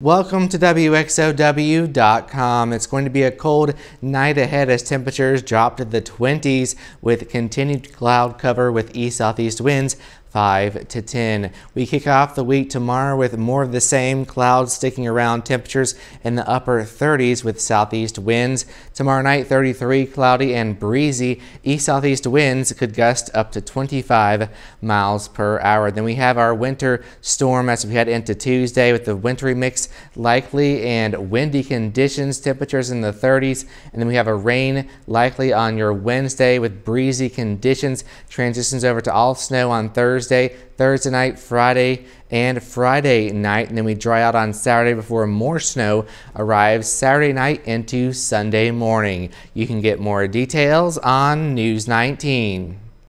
Welcome to WXOW.com. It's going to be a cold night ahead as temperatures drop to the 20s with continued cloud cover with east southeast winds 5 to 10. We kick off the week tomorrow with more of the same clouds sticking around temperatures in the upper 30s with southeast winds. Tomorrow night 33 cloudy and breezy. East southeast winds could gust up to 25 miles per hour. Then we have our winter storm as we head into Tuesday with the wintry mix likely and windy conditions, temperatures in the 30s. And then we have a rain likely on your Wednesday with breezy conditions. Transitions over to all snow on Thursday. Thursday, Thursday night, Friday, and Friday night. And then we dry out on Saturday before more snow arrives Saturday night into Sunday morning. You can get more details on News 19.